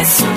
más.